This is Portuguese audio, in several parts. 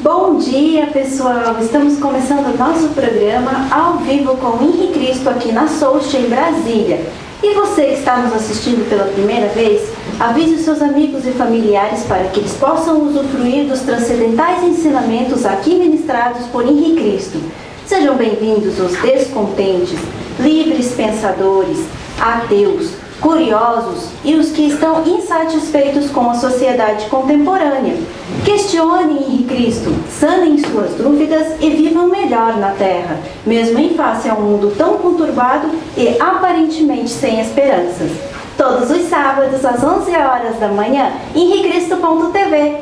Bom dia, pessoal! Estamos começando o nosso programa ao vivo com o Henri Cristo aqui na Soucha, em Brasília. E você que está nos assistindo pela primeira vez, avise os seus amigos e familiares para que eles possam usufruir dos transcendentais ensinamentos aqui ministrados por Henri Cristo. Sejam bem-vindos os descontentes, livres pensadores, ateus, curiosos e os que estão insatisfeitos com a sociedade contemporânea. Questionem Henri Cristo, sanem suas dúvidas e vivam melhor na Terra, mesmo em face a um mundo tão conturbado e aparentemente sem esperanças. Todos os sábados, às 11 horas da manhã, em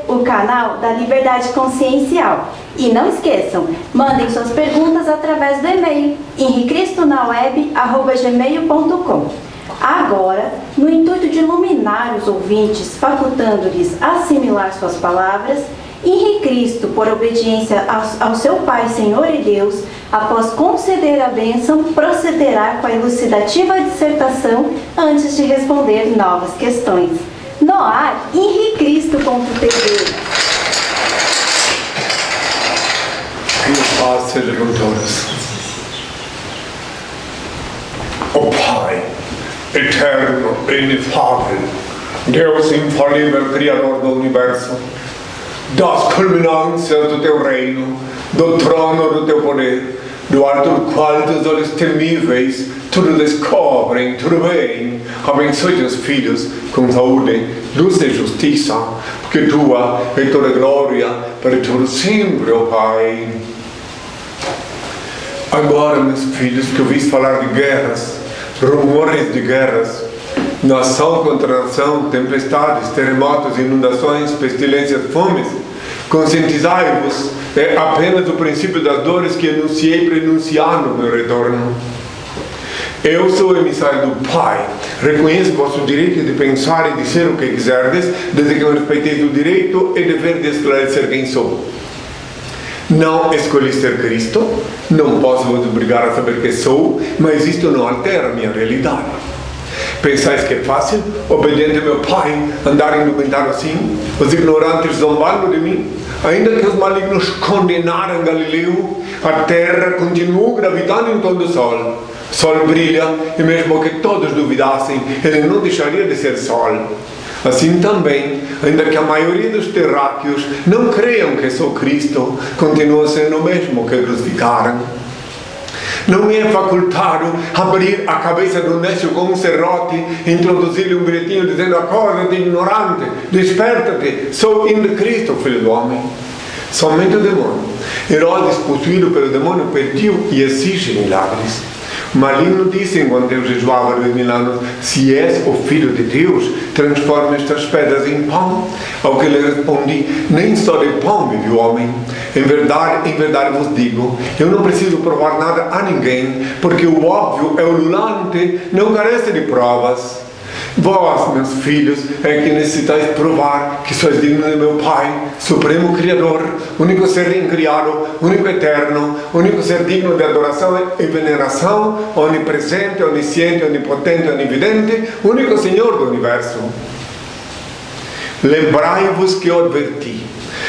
o canal da Liberdade Consciencial. E não esqueçam, mandem suas perguntas através do e-mail henricristonaweb.gmail.com. Agora, no intuito de iluminar os ouvintes, facultando-lhes assimilar suas palavras, Henri Cristo, por obediência ao, seu Pai, Senhor e Deus, após conceder a bênção, procederá com a elucidativa dissertação antes de responder novas questões. No ar, henricristo.tv. Que a paz seja com todos. O Pai, eterno, inefável, Deus infalível, Criador do Universo, das culminâncias do teu reino, do trono do teu poder, do alto do qual teus olhos temíveis tudo descobrem, tudo bem. Abençoe teus filhos com saúde, luz e justiça, porque tua é toda glória para todo sempre, ó oh Pai. Agora, meus filhos, que ouvis falar de guerras, rumores de guerras, nação contra nação, tempestades, terremotos, inundações, pestilências, fomes, conscientizai-vos, é apenas o princípio das dores que anunciei para enunciar no meu retorno. Eu sou o emissário do Pai. Reconheço vosso direito de pensar e dizer o que quiserdes, desde que respeiteis o direito e dever de esclarecer quem sou. Não escolhi ser Cristo, não posso vos obrigar a saber quem sou, mas isto não altera a minha realidade. Pensais que é fácil, obediente ao meu Pai, andar indumentado assim? Os ignorantes zombando de mim? Ainda que os malignos condenaram Galileu, a terra continuou gravitando em torno do sol. O sol brilha e mesmo que todos duvidassem, ele não deixaria de ser sol. Assim também, ainda que a maioria dos terráqueos não creiam que sou Cristo, continua sendo o mesmo que crucificaram. Não é facultado abrir a cabeça do nécio com um serrote e introduzir-lhe um bilhetinho dizendo acorda-te ignorante, desperta-te, sou ainda Cristo, filho do homem. Somente o demônio. Herodes, possuído pelo demônio, pediu e exige milagres. O maligno disse enquanto eu jejuava dois mil anos: Se és o filho de Deus, transforma estas pedras em pão. Ao que lhe respondi: Nem só de pão vive o homem. Em verdade, em verdade vos digo: Eu não preciso provar nada a ninguém, porque o óbvio é ululante, não carece de provas. Vós, meus filhos, é que necessitais provar que sois dignos de meu Pai, Supremo Criador, único ser incriado, único eterno, único ser digno de adoração e veneração, onipresente, onisciente, onipotente, onividente, único Senhor do universo. Lembrai-vos que eu adverti.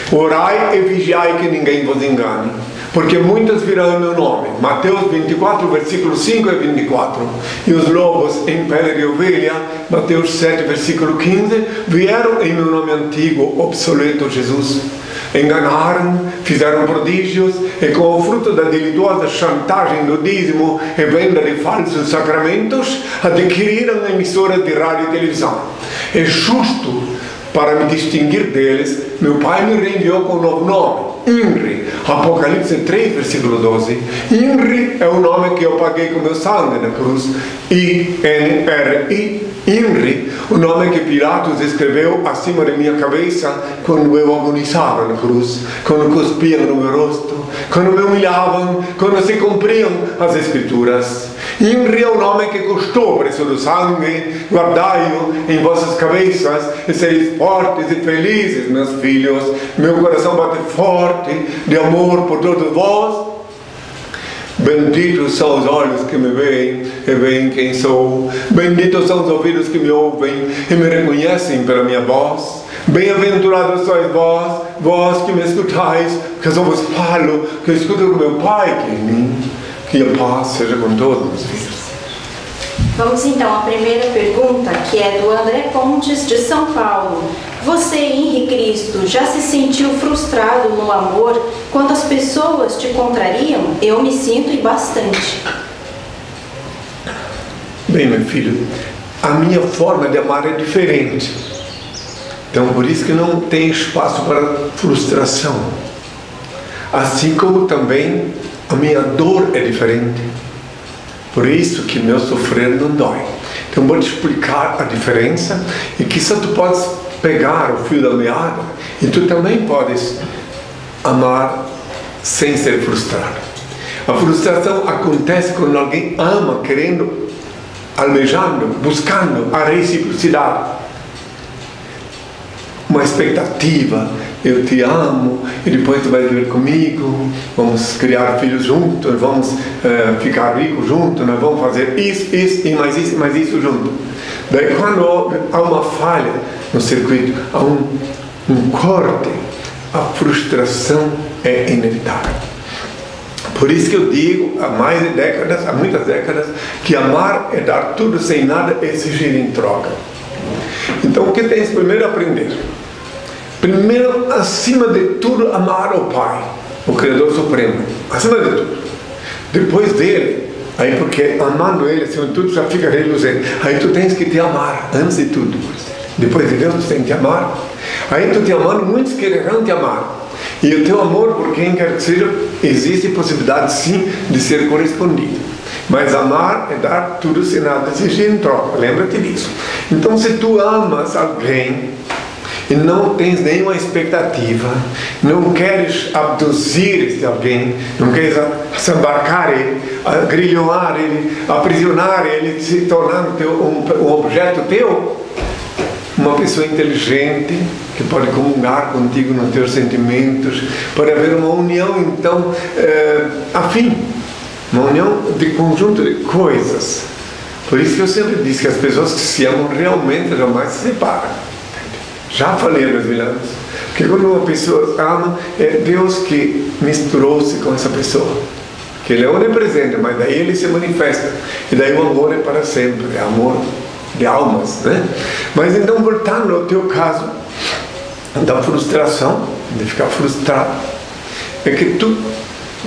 Orai e vigiai que ninguém vos engane porque muitas virão em meu nome. Mateus 24, versículo 5 e 24. E os lobos em pele de ovelha, Mateus 7, versículo 15, vieram em meu nome antigo, obsoleto Jesus. Enganaram, fizeram prodígios e com o fruto da delituosa chantagem do dízimo e venda de falsos sacramentos, adquiriram emissoras de rádio e televisão. É justo para me distinguir deles, meu pai me reenviou com um novo nome, INRI. Apocalipse 3, versículo 12. INRI é o nome que eu paguei com meu sangue na cruz. I-N-R-I, INRI, o nome que Pilatos escreveu acima da minha cabeça quando eu agonizava na cruz, quando cuspiam no meu rosto, quando me humilhavam, quando se cumpriam as Escrituras. INRI é o nome que custou o preço do sangue, guardai-o em vossas cabeças e sereis fortes e felizes, meus filhos. Meu coração bate forte de amor por todos vós. Benditos são os olhos que me veem e veem quem sou. Benditos são os ouvidos que me ouvem e me reconhecem pela minha voz. Bem-aventurados sois vós, vós que me escutais, porque eu vos falo, que eu escuto com meu Pai que é em mim. Que a paz seja com todos. Vamos então à primeira pergunta, que é do André Pontes, de São Paulo. Você, Henri Cristo, já se sentiu frustrado no amor quando as pessoas te contrariam? Eu me sinto e bastante. Bem, meu filho, a minha forma de amar é diferente. Então, por isso que não tem espaço para frustração. Assim como também a minha dor é diferente. Por isso que meu sofrer não dói. Então, vou te explicar a diferença e que só tu podes pegar o fio da meada e tu também podes amar sem ser frustrado. A frustração acontece quando alguém ama querendo, almejando, buscando a reciprocidade. Uma expectativa, eu te amo e depois tu vai viver comigo, vamos criar filhos juntos, vamos uh, ficar ricos juntos, nós vamos fazer isso, isso e mais isso, mais isso junto. Daí quando há uma falha no circuito, há um, um corte, a frustração é inevitável. Por isso que eu digo há mais de décadas, há muitas décadas, que amar é dar tudo sem nada exigir em troca. Então o que tens primeiro a aprender? Primeiro, acima de tudo, amar o Pai, o Criador Supremo. Acima de tudo. Depois dele, aí porque amando Ele, acima de tudo, já fica reluzente. Aí tu tens que te amar, antes de tudo. Depois de Deus, tu tens que te amar. Aí tu te amando, muitos quererão te amar. E o teu amor por quem quer que seja, existe possibilidade sim de ser correspondido. Mas amar é dar tudo sem nada exigir em troca. Lembra-te disso. Então, se tu amas alguém e não tens nenhuma expectativa, não queres abduzir este alguém, não queres embarcar ele, grilhoar ele, aprisionar ele, se tornar um, um objeto teu, uma pessoa inteligente que pode comungar contigo nos teus sentimentos, pode haver uma união então é, afim, uma união de conjunto de coisas. Por isso que eu sempre disse que as pessoas que se amam realmente jamais se separam. Já falei nos mil anos. Porque quando uma pessoa ama, é Deus que misturou-se com essa pessoa. Que Ele é onipresente, mas daí Ele se manifesta. E daí o amor é para sempre, é amor de almas. Né? Mas então, voltando ao teu caso da frustração, de ficar frustrado, é que tu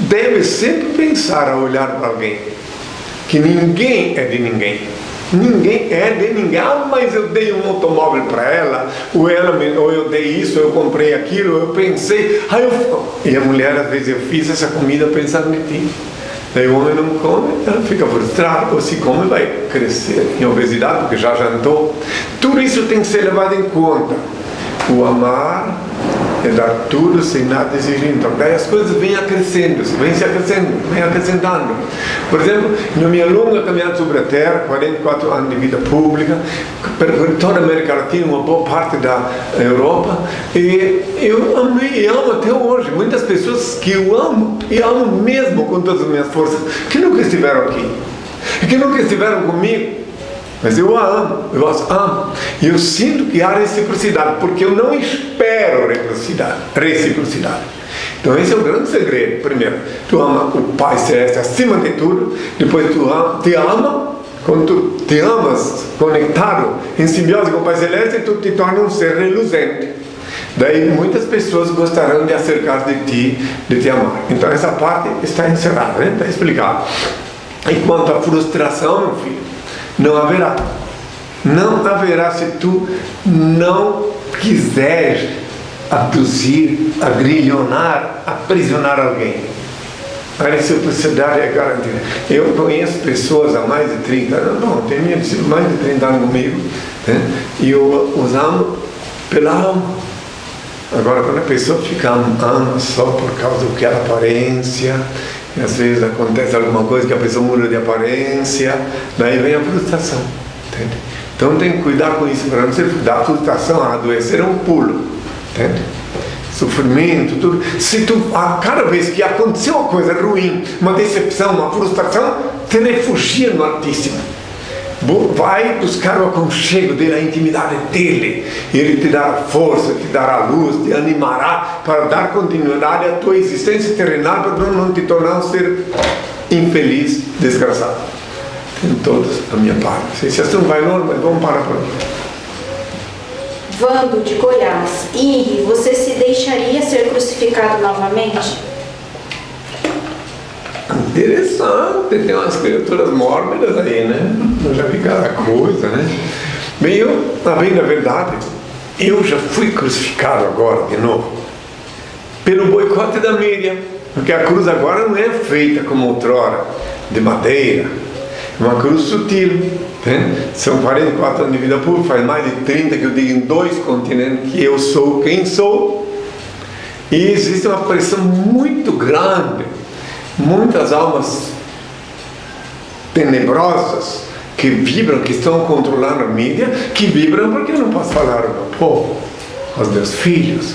deves sempre pensar a olhar para alguém que ninguém é de ninguém. Ninguém é de ninguém. Ah, mas eu dei um automóvel para ela, ou, ela me, ou eu dei isso, eu comprei aquilo, eu pensei. Ah, eu... E a mulher, às vezes, eu fiz essa comida pensando em ti. Daí o homem não come, ela fica frustrada, ou se come, vai crescer em obesidade, porque já jantou. Tudo isso tem que ser levado em conta. O amar é dar tudo sem nada exigir. Então, daí as coisas vêm acrescendo, vêm se acrescentando, vêm acrescentando. Por exemplo, na minha longa caminhada sobre a Terra, 44 anos de vida pública, percorri toda a América Latina, uma boa parte da Europa, e eu amei e amo até hoje. Muitas pessoas que eu amo, e amo mesmo com todas as minhas forças, que nunca estiveram aqui, que nunca estiveram comigo, mas eu a amo, eu as amo. E eu sinto que há reciprocidade, porque eu não espero reciprocidade. reciprocidade. Então esse é o grande segredo. Primeiro, tu ama o Pai Celeste acima de tudo. Depois tu ama, te ama. Quando tu te amas conectado em simbiose com o Pai Celeste, tu te torna um ser reluzente. Daí muitas pessoas gostarão de acercar de ti, de te amar. Então essa parte está encerrada, né? está explicado. E quanto à frustração, meu filho, não haverá. Não haverá se tu não quiseres abduzir, agrilhonar, aprisionar alguém. A reciprocidade é garantida. Eu conheço pessoas há mais de 30 anos, não, tem mais de 30 anos comigo, né? e eu os amo pela alma. Agora, quando a pessoa fica amando só por causa do que é aparência, às vezes acontece alguma coisa que a pessoa muda de aparência, daí vem a frustração. Entende? Então tem que cuidar com isso, para não ser da frustração, a adoecer é um pulo. Entende? sofrimento, tudo. Se tu, a cada vez que aconteceu uma coisa ruim, uma decepção, uma frustração, te refugia no Altíssimo. Vai buscar o aconchego dele, a intimidade dele. Ele te dará força, te dará luz, te animará para dar continuidade à tua existência terrenal, para não te tornar um ser infeliz, desgraçado. Tem todos a minha parte. Se não vai longe, mas vamos parar por aqui. Vando de Goiás, Henri, você se deixaria ser crucificado novamente? Interessante, tem umas criaturas mórbidas aí, né? Já vi cada coisa, né? Bem, eu, na bem da verdade, eu já fui crucificado agora de novo pelo boicote da mídia, porque a cruz agora não é feita como outrora, de madeira, é uma cruz sutil. Né? São 44 anos de vida pública, faz mais de 30 que eu digo em dois continentes que eu sou quem sou. E existe uma pressão muito grande muitas almas tenebrosas que vibram, que estão controlando a mídia, que vibram porque não posso falar ao meu povo, aos meus filhos.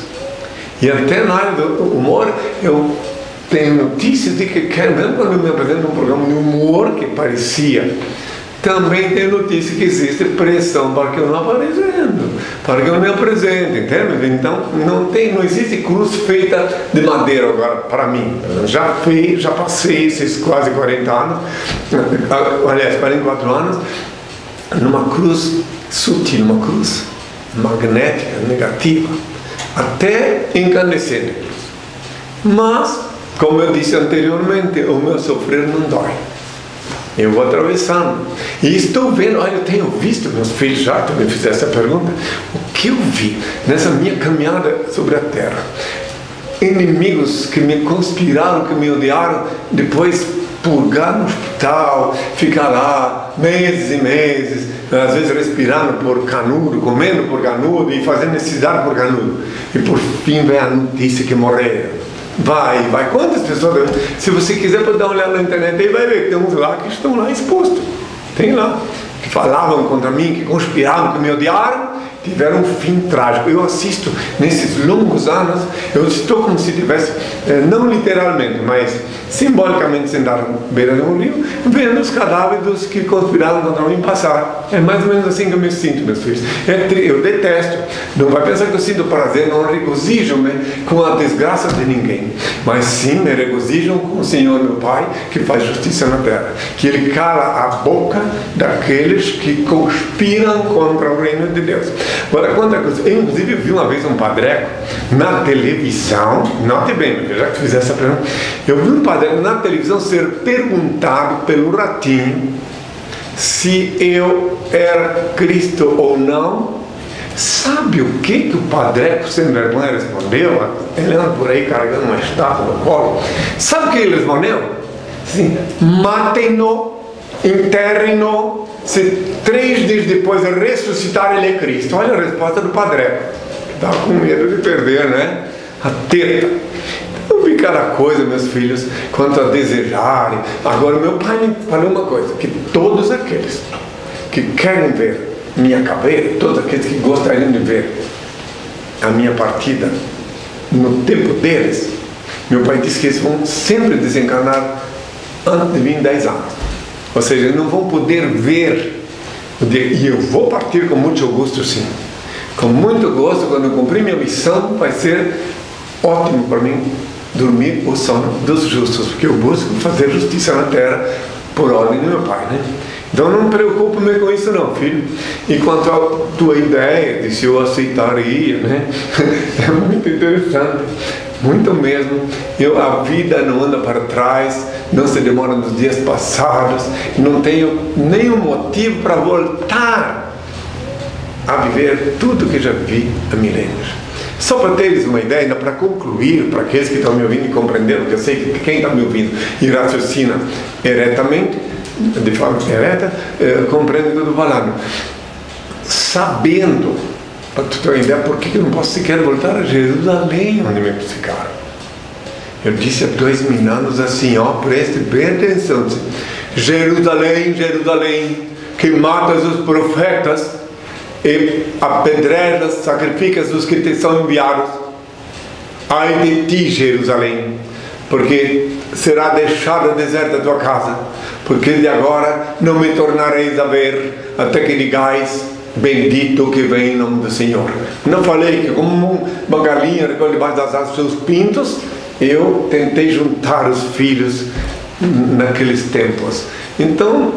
E até na área do humor, eu tenho notícias de que, mesmo quando eu me apresento num programa de humor que parecia também tem notícia que existe pressão para que eu não aparecendo, para que eu me apresente, entende? Então não tem, não existe cruz feita de madeira agora para mim. Já fui, já passei esses quase 40 anos, aliás 44 anos, numa cruz sutil, uma cruz magnética, negativa, até incandescente. Mas, como eu disse anteriormente, o meu sofrer não dói. Eu vou atravessando. E estou vendo, olha, eu tenho visto meus filhos já, me fizeste essa pergunta, o que eu vi nessa minha caminhada sobre a terra? Inimigos que me conspiraram, que me odiaram, depois purgar no hospital, ficar lá meses e meses, às vezes respirando por canudo, comendo por canudo e fazendo necessidade por canudo. E por fim vem a notícia que morreram. Vai, vai. Quantas pessoas. Se você quiser pode dar uma olhada na internet aí, vai ver que tem uns lá que estão lá expostos. Tem lá. Que falavam contra mim, que conspiravam, que me odiaram tiveram um fim trágico. Eu assisto nesses longos anos, eu estou como se tivesse, eh, não literalmente, mas simbolicamente sentado à beira de um rio, vendo os cadáveres que conspiraram contra mim passar. É mais ou menos assim que eu me sinto, meus filhos. É eu detesto. Não vai pensar que eu sinto prazer, não regozijo-me com a desgraça de ninguém, mas sim me regozijo com o Senhor, meu Pai, que faz justiça na terra, que Ele cala a boca daqueles que conspiram contra o reino de Deus. Agora, quanta coisa. Eu, inclusive, vi uma vez um padreco na televisão, note bem, já que fizer essa pergunta, eu vi um padreco na televisão ser perguntado pelo ratinho se eu era Cristo ou não. Sabe o que, que o padreco sem vergonha respondeu? Ele anda por aí carregando uma estátua no colo. Sabe o que ele respondeu? Sim, matem-no, enterrem-no, se três dias depois ressuscitar, ele é Cristo. Olha a resposta do padre. Estava com medo de perder, né? A teta. Eu vi cada coisa, meus filhos, quanto a desejarem. Agora, meu pai me falou uma coisa: que todos aqueles que querem ver minha caveira, todos aqueles que gostariam de ver a minha partida no tempo deles, meu pai disse que eles vão sempre desencarnar antes de mim 10 anos. Ou seja, não vão poder ver. E eu vou partir com muito gosto, sim. Com muito gosto, quando eu cumprir minha missão, vai ser ótimo para mim dormir o sono dos justos, porque eu busco fazer justiça na terra por ordem do meu pai, né? Então não me preocupo-me com isso não, filho. E quanto à tua ideia de se eu aceitaria, né? É muito interessante. Muito mesmo. Eu, a vida não anda para trás, não se demora nos dias passados, não tenho nenhum motivo para voltar a viver tudo que já vi há milênios. Só para teres uma ideia, ainda para concluir, para aqueles que estão me ouvindo e compreendendo, que eu sei que quem está me ouvindo e raciocina eretamente, de forma ereta, eh, compreende o que eu estou falando. Sabendo para tu ter uma ideia, por que eu não posso sequer voltar a Jerusalém, onde me crucificaram? Eu disse há dois mil anos assim, ó, preste bem atenção. Jerusalém, Jerusalém, que matas os profetas e apedrejas, sacrificas os que te são enviados. Ai de ti, Jerusalém, porque será deixada deserta a tua casa, porque de agora não me tornareis a ver, até que digais, bendito que vem em nome do Senhor. Não falei que como uma galinha recolhe debaixo das asas seus pintos, eu tentei juntar os filhos naqueles tempos. Então,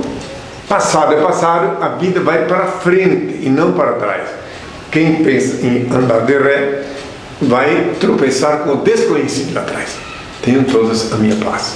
passado é passado, a vida vai para frente e não para trás. Quem pensa em andar de ré vai tropeçar com o desconhecido atrás. Tenham todos a minha paz.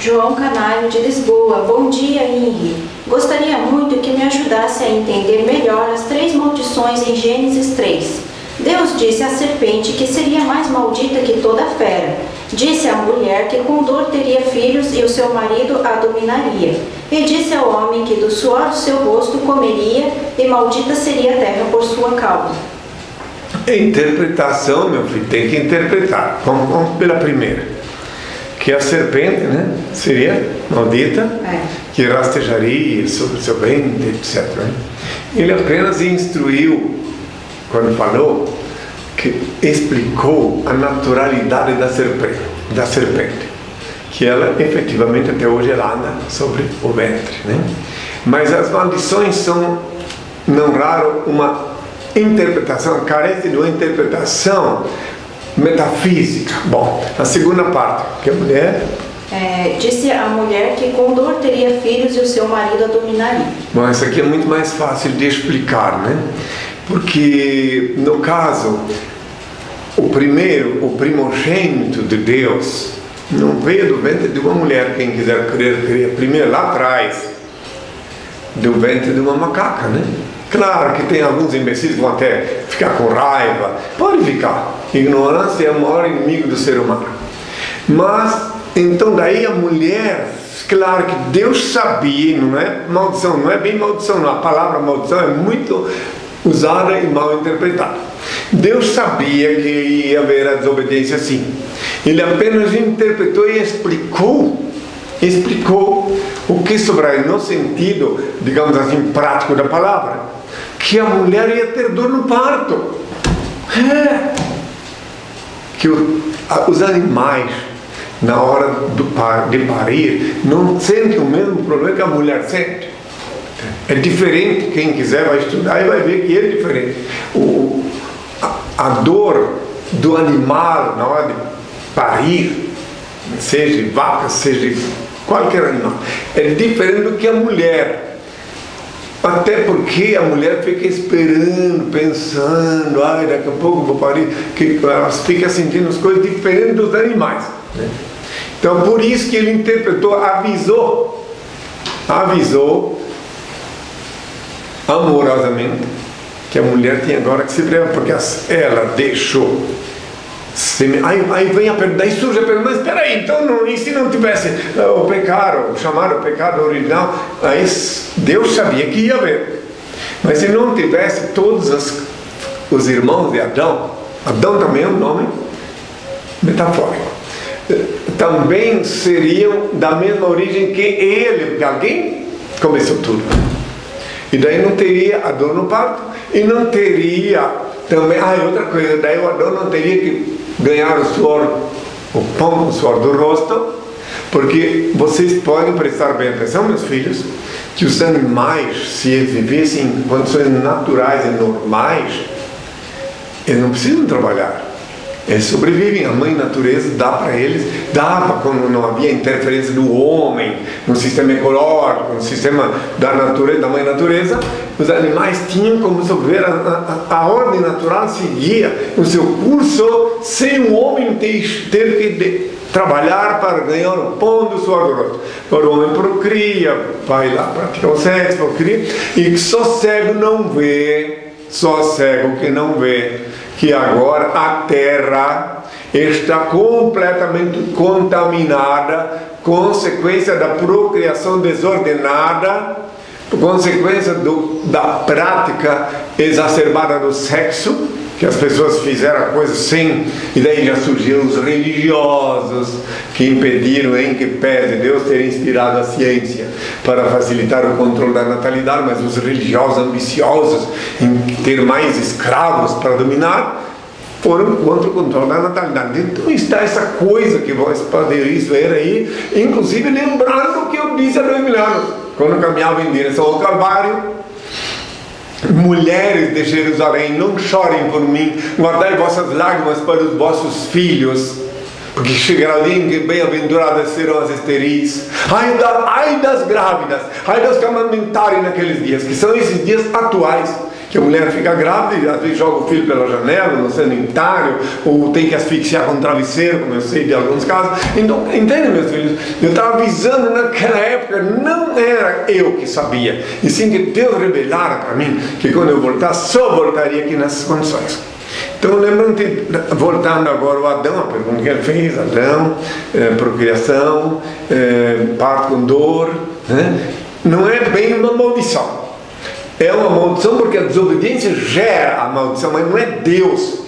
João Canário de Lisboa. Bom dia, Henri. Gostaria muito que me ajudasse a entender melhor as três maldições em Gênesis 3. Deus disse à serpente que seria mais maldita que toda fera. Disse à mulher que com dor teria filhos e o seu marido a dominaria. E disse ao homem que do suor do seu rosto comeria e maldita seria a terra por sua causa. Interpretação, meu filho, tem que interpretar. Vamos, vamos pela primeira. Que a serpente né, seria maldita, É. que rastejaria sobre seu ventre, etc. né? Ele apenas instruiu, quando falou, que explicou a naturalidade da serpente, da serpente que ela efetivamente até hoje ela anda sobre o ventre. Né? Mas as maldições são, não raro, uma interpretação, carece de uma interpretação metafísica. Bom, a segunda parte, que a mulher É, disse à mulher que com dor teria filhos e o seu marido a dominaria. Bom, isso aqui é muito mais fácil de explicar, né? Porque, no caso, o primeiro, o primogênito de Deus, não veio do ventre de uma mulher, quem quiser crer, crer. Primeiro, lá atrás, do ventre de uma macaca, né? Claro que tem alguns imbecis que vão até ficar com raiva. Pode ficar. Ignorância é o maior inimigo do ser humano. Mas, então daí a mulher, claro que Deus sabia, não é maldição, não é bem maldição, não. A palavra maldição é muito usada e mal interpretada. Deus sabia que ia haver a desobediência sim. Ele apenas interpretou e explicou, explicou o que sobrar no sentido, digamos assim, prático da palavra, que a mulher ia ter dor no parto. É. Que o- a- os animais, na hora do de parir, não sentem o mesmo problema que a mulher sente. É diferente, quem quiser vai estudar e vai ver que é diferente. O, a, a dor do animal na hora de parir, seja vaca, seja qualquer animal, é diferente do que a mulher. Até porque a mulher fica esperando, pensando, ai, daqui a pouco vou parir, que ela fica sentindo as coisas diferentes dos animais. né? Então, por isso que ele interpretou, avisou, avisou amorosamente que a mulher tem agora que se preparar, porque ela deixou. Aí, aí vem a pergunta, aí surge a pergunta, mas espera aí, então não, e se não tivesse ah, o pecado, o chamado pecado original, aí Deus sabia que ia haver. Mas se não tivesse todos as- os irmãos de Adão, Adão também é um nome metafórico, eh, também seriam da mesma origem que ele, porque alguém começou tudo. E daí não teria a dor no parto e não teria também, ah, outra coisa, daí o Adão não teria que ganhar o suor, o pão, o suor do rosto, porque vocês podem prestar bem atenção, meus filhos, que os animais, se eles vivessem em condições naturais e normais, eles não precisam trabalhar. Eles sobrevivem, a mãe natureza dá para eles, dava quando não havia interferência do homem no sistema ecológico, no sistema da natureza, da mãe natureza, os animais tinham como sobreviver, a, a, a ordem natural seguia o seu curso sem o homem ter, ter que de, trabalhar para ganhar o pão do suor do. Agora o homem procria, vai lá praticar o sexo, procria, e só cego não vê, só cego que não vê que agora a terra está completamente contaminada, consequência da procriação desordenada, consequência do, da prática exacerbada do sexo, que as pessoas fizeram a coisa sem, e daí já surgiram os religiosos que impediram, em que pese Deus ter inspirado a ciência para facilitar o controle da natalidade, mas os religiosos ambiciosos em ter mais escravos para dominar, foram contra o controle da natalidade. Então está essa coisa que vós podereis ver aí, inclusive lembrando o que eu disse há dois mil quando eu caminhava em direção ao Calvário. Mulheres de Jerusalém, não chorem por mim, guardai vossas lágrimas para os vossos filhos porque chegará o dia em que bem-aventuradas serão as esteris. Ai, da, ai das grávidas, ai das que amamentarem naqueles dias, que são esses dias atuais. Que a mulher fica grávida e às vezes joga o filho pela janela, no sanitário, ou tem que asfixiar com um travesseiro, como eu sei de alguns casos. Então, entende, meus filhos? Eu estava avisando naquela época, não era eu que sabia, e sim que Deus revelara para mim que quando eu voltar, só voltaria aqui nessas condições. Então, lembrando, voltando agora ao Adão, a pergunta que ele fez: Adão, é, procriação, é, parto com dor, né? não é bem uma maldição. É uma maldição porque a desobediência gera a maldição, mas não é Deus,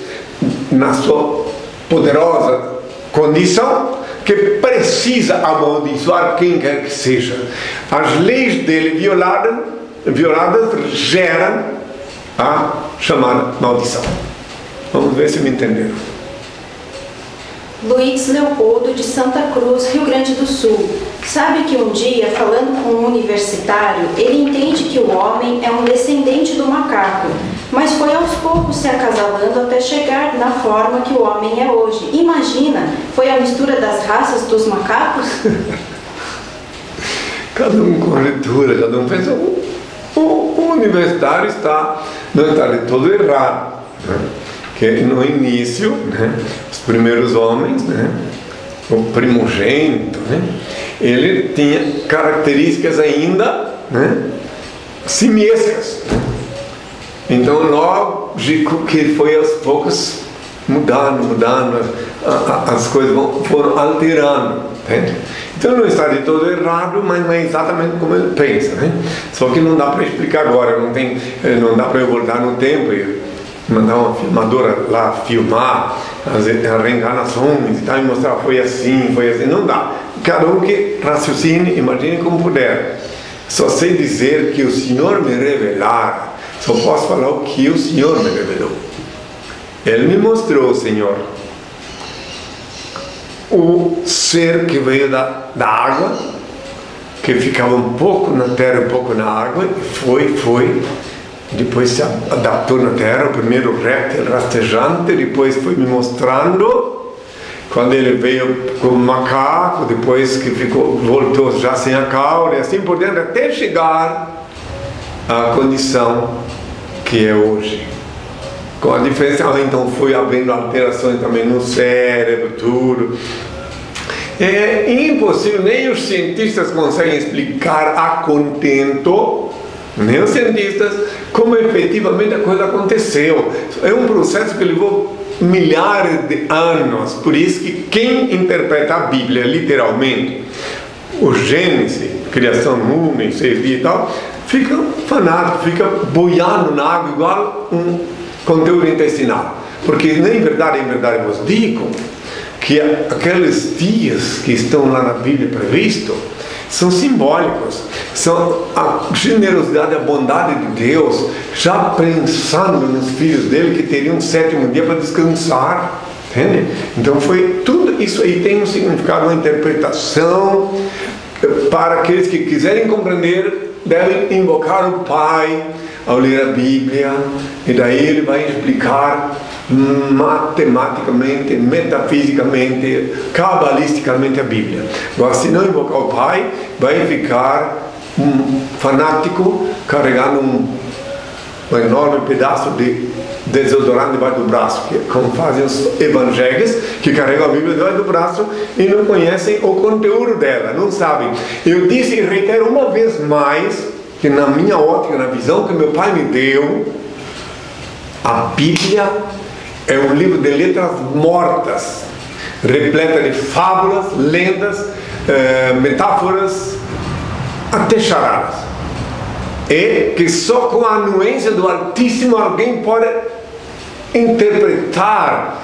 na sua poderosa condição, que precisa amaldiçoar quem quer que seja. As leis dele violadas, violadas geram a chamada maldição. Vamos ver se me entenderam. Luiz Leopoldo de Santa Cruz, Rio Grande do Sul. Sabe que um dia, falando com um universitário, ele entende que o homem é um descendente do macaco, mas foi aos poucos se acasalando até chegar na forma que o homem é hoje. Imagina, foi a mistura das raças dos macacos? cada um conjectura, cada um pensa. O, o, o universitário está, não está todo errado. Né? Que no início, né, os primeiros homens, né, o primogênito, né, ele tinha características ainda né, simiescas. Né? Então, lógico que foi aos poucos mudando, mudando, as coisas foram alterando. Entende? Então não está de todo errado, mas não é exatamente como ele pensa. Né? Só que não dá para explicar agora, não, tem, eh, não dá para eu voltar no tempo e mandar uma filmadora lá filmar as, reencarnações e tal, e mostrar foi assim, foi assim. Não dá. Cada um que raciocine, imagine como puder. Só sei dizer que o Senhor me revelar, só posso falar o que o Senhor me revelou. Ele me mostrou, Senhor, o ser que veio da, da água, que ficava um pouco na terra, um pouco na água, e foi, foi, depois se adaptou na terra, o primeiro réptil rastejante, depois foi me mostrando quando ele veio como macaco, depois que ficou, voltou já sem a cauda, e assim por diante, até chegar à condição que é hoje. Com a diferença, então foi havendo alterações também no cérebro, tudo. É impossível, nem os cientistas conseguem explicar a contento nem os cientistas, como efetivamente a coisa aconteceu. É um processo que levou milhares de anos. Por isso que quem interpreta a Bíblia literalmente, o Gênesis, criação homem, seis dias e tal, fica fanático, fica boiando na água igual um conteúdo intestinal. Porque nem verdade, em verdade vos digo que aqueles dias que estão lá na Bíblia previsto, são simbólicos, são a generosidade, a bondade de Deus, já pensando nos filhos dele que teriam um sétimo dia para descansar. Entende? Então foi tudo isso aí tem um significado, uma interpretação para aqueles que quiserem compreender, devem invocar o Pai ao ler a Bíblia, e daí ele vai explicar matematicamente, metafisicamente, cabalisticamente a Bíblia. Mas se não invocar o Pai, vai ficar um fanático carregando um, um enorme pedaço de desodorante debaixo do braço, que, como fazem os evangélicos que carregam a Bíblia debaixo do braço e não conhecem o conteúdo dela, não sabem. Eu disse e reitero uma vez mais que na minha ótica, na visão que meu pai me deu, a Bíblia é um livro de letras mortas, repleta de fábulas, lendas, eh, metáforas, até charadas. E que só com a anuência do Altíssimo alguém pode interpretar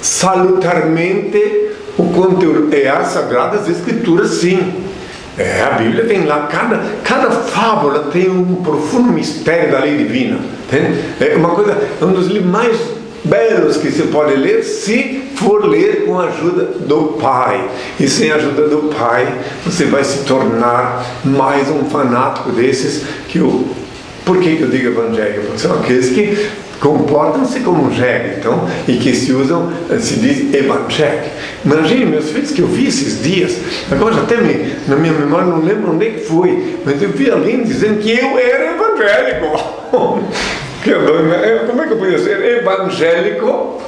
salutarmente o conteúdo. É as Sagradas Escrituras, sim. É, a Bíblia tem lá, cada, cada fábula tem um profundo mistério da lei divina. Entende? É uma coisa, é um dos livros mais belos que se pode ler se for ler com a ajuda do Pai. E sem a ajuda do Pai, você vai se tornar mais um fanático desses que o. Por que, que eu digo evangélico? Porque são aqueles que comportam-se como jegue, então, e que se usam, se diz evangélico. Imagine meus filhos que eu vi esses dias, agora até me, na minha memória não lembro onde é que foi, mas eu vi alguém dizendo que eu era evangélico. Como é que eu podia ser evangélico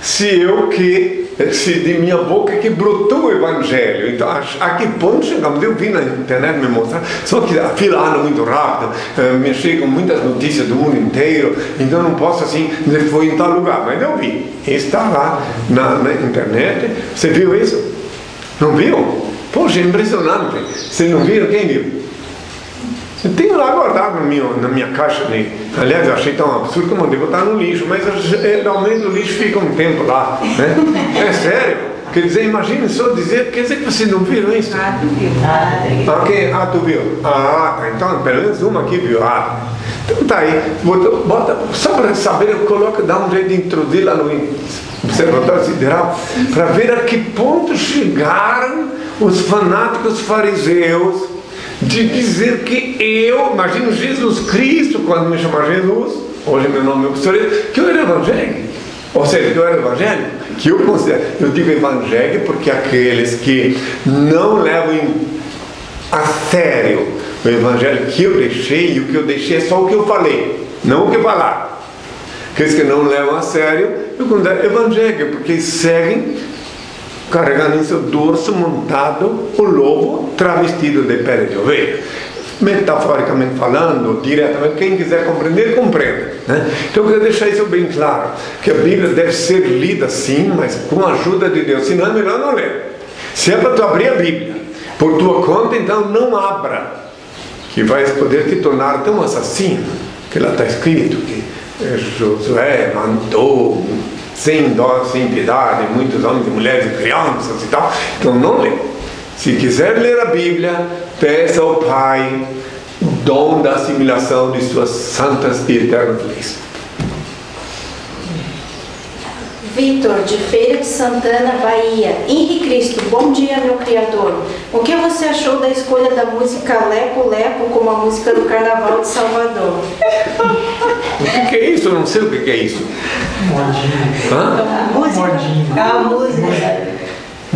se eu que, se de minha boca que brotou o evangelho? Então, a, que ponto chegamos? Eu vi na internet me mostrar, só que a fila anda muito rápido, uh, me chegam muitas notícias do mundo inteiro, então não posso assim, foi em tal lugar, mas eu vi, está lá na, na internet. Você viu isso? Não viu? Poxa, é impressionante. Vocês não viram? Quem viu? Eu tenho lá guardado na minha, na minha caixa. De, aliás, eu achei tão absurdo que eu mandei botar no lixo, mas geralmente o lixo fica um tempo lá. Né? É sério. Quer dizer, imagine só dizer, quer dizer que vocês não viram isso? Ah, tu viu. Ah, quem? ah tu viu? Ah, tá. Então, pelo menos uma aqui viu. Ah. Então tá aí, bota, bota só para saber, coloca, dá um jeito de introduzir lá no Observatório Sideral, para ver a que ponto chegaram os fanáticos fariseus de dizer que eu, imagino Jesus Cristo, quando me chama Jesus, hoje meu nome é Pastor, que eu era evangélico. Ou seja, que eu era evangélico, que eu considero, eu digo evangélico porque aqueles que não levam a sério o evangelho que eu deixei, e o que eu deixei é só o que eu falei, não o que falaram. Aqueles que não levam a sério, eu considero evangélico, porque seguem carregando em seu dorso montado o lobo travestido de pele de ovelha. Metaforicamente falando, diretamente, quem quiser compreender, compreenda. Né? Então eu quero deixar isso bem claro: que a Bíblia deve ser lida sim, mas com a ajuda de Deus, senão é melhor não ler. Se é para tu abrir a Bíblia por tua conta, então não abra, que vais poder te tornar tão assassino, que lá está escrito que Josué mandou sem dó, sem piedade, muitos homens mulheres e crianças e tal. Então não lê. Se quiser ler a Bíblia, peça ao Pai o dom da assimilação de suas santas e eternas leis. Vitor, de Feira de Santana, Bahia. Henrique Cristo, bom dia, meu criador. O que você achou da escolha da música Lepo Lepo como a música do Carnaval de Salvador? O que, que é isso? Eu não sei o que, que é isso. Modinha. Hã? A música? Modinha. Uma música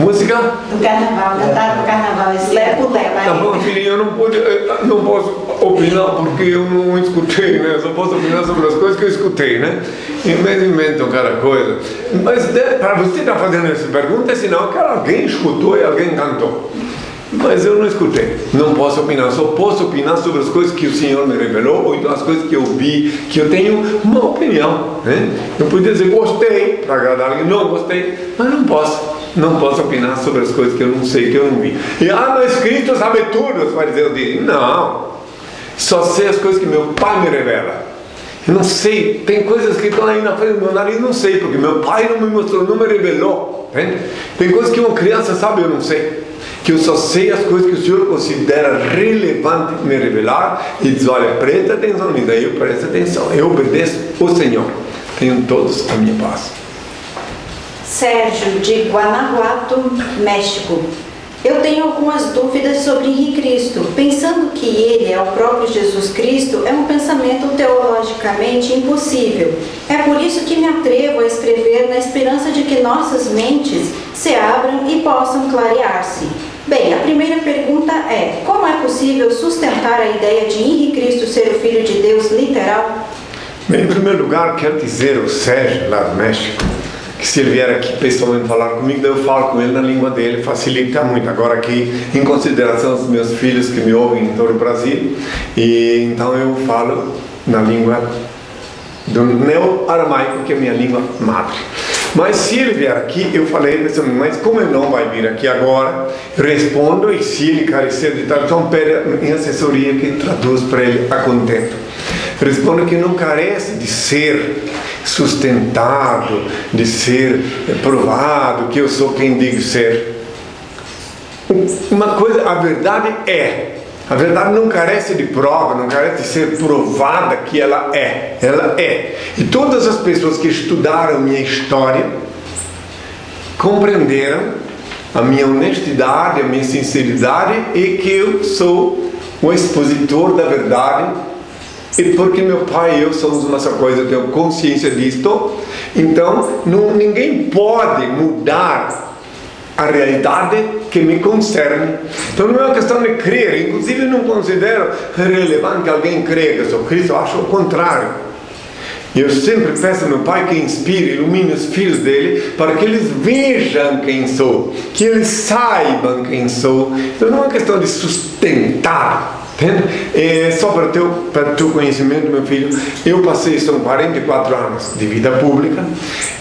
Música? do Carnaval, cantada do Carnaval, esse Lepo Lepo. Tá bom, filhinho, eu não, pude, eu não posso opinar porque eu não escutei, né? Eu só posso opinar sobre as coisas que eu escutei, né? Em vez de inventam cada coisa. Mas para você estar tá fazendo essa pergunta, é sinal que alguém escutou e alguém cantou. Mas eu não escutei, não posso opinar, só posso opinar sobre as coisas que o Senhor me revelou ou então as coisas que eu vi, que eu tenho uma opinião. Né? Eu podia dizer gostei para agradar alguém, não gostei, mas não posso não posso opinar sobre as coisas que eu não sei, que eu não vi. E, ah, mas Cristo sabe tudo, os fariseus dizem. Não, só sei as coisas que meu pai me revela. Eu não sei, tem coisas que estão aí na frente do meu nariz, não sei, porque meu pai não me mostrou, não me revelou. Entende? Tem coisas que uma criança sabe, eu não sei. Que eu só sei as coisas que o Senhor considera relevante me revelar e diz: olha, presta atenção nisso, aí eu presto atenção, eu obedeço o Senhor. Tenham todos a minha paz. Sérgio, de Guanajuato, México. Eu tenho algumas dúvidas sobre Henrique Cristo. Pensando que ele é o próprio Jesus Cristo é um pensamento teologicamente impossível. É por isso que me atrevo a escrever na esperança de que nossas mentes se abram e possam clarear-se. Bem, a primeira pergunta é: como é possível sustentar a ideia de Henrique Cristo ser o Filho de Deus literal? Bem, em primeiro lugar, quero dizer ao Sérgio, lá do México, que se ele vier aqui pessoalmente falar comigo, eu falo com ele na língua dele, facilita muito. Agora aqui, em consideração dos meus filhos que me ouvem em todo o Brasil, e então eu falo na língua do neo-aramaico, que é a minha língua madre. Mas se ele vier aqui, eu falei, mas como ele não vai vir aqui agora, respondo e se ele carecer de tradução, pede a minha assessoria que traduz para ele a contento. Respondo que não carece de ser sustentado, de ser provado que eu sou quem digo ser. Uma coisa, a verdade é, A verdade não carece de prova, não carece de ser provada que ela é. Ela é. E todas as pessoas que estudaram minha história compreenderam a minha honestidade, a minha sinceridade e que eu sou o expositor da verdade. E porque meu pai e eu somos uma só coisa, tenho consciência disto, então não, ninguém pode mudar a realidade que me concerne. Então não é uma questão de crer, inclusive não considero relevante que alguém creia que sou Cristo, eu acho o contrário. Eu sempre peço ao meu Pai que inspire, ilumine os filhos dele, para que eles vejam quem sou, que eles saibam quem sou. Então não é uma questão de sustentar, entende? É só para teu, para teu conhecimento, meu filho, eu passei, são 44 anos de vida pública,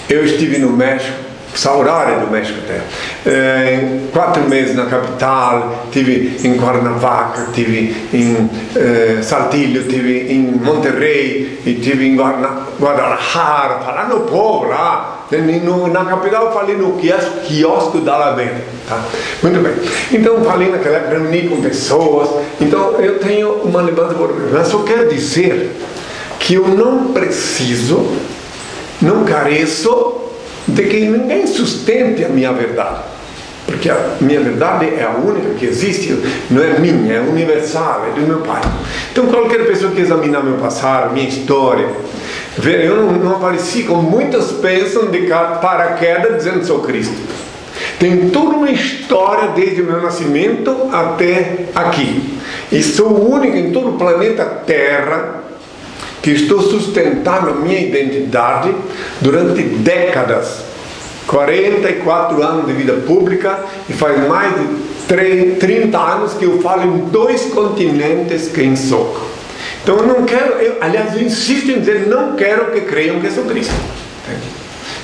eu estive no México, Saurare do México até. Eh, quatro meses na capital, tive em Cuernavaca, tive em eh, Saltillo, tive em Monterrey e tive em Guadalajara, falando povo lá. Na capital falei no quiosco da Alameda. Tá? Muito bem. Então falei naquela época, reuni com pessoas. Então eu tenho uma lembrança por Mas só quero dizer que eu não preciso, não careço de que ninguém sustente a minha verdade. Porque a minha verdade é a única que existe, não é minha, é universal, é do meu pai. Então, qualquer pessoa que examinar meu passado, minha história, vê, eu não, não apareci como muitos pensam de paraquedas dizendo sou Cristo. Tem toda uma história desde o meu nascimento até aqui. E sou o único em todo o planeta Terra que estou sustentando a minha identidade durante décadas 44 anos de vida pública e faz mais de 30 anos que eu falo em dois continentes quem sou. Então eu não quero, eu, aliás, eu insisto em dizer, não quero que creiam que sou Cristo.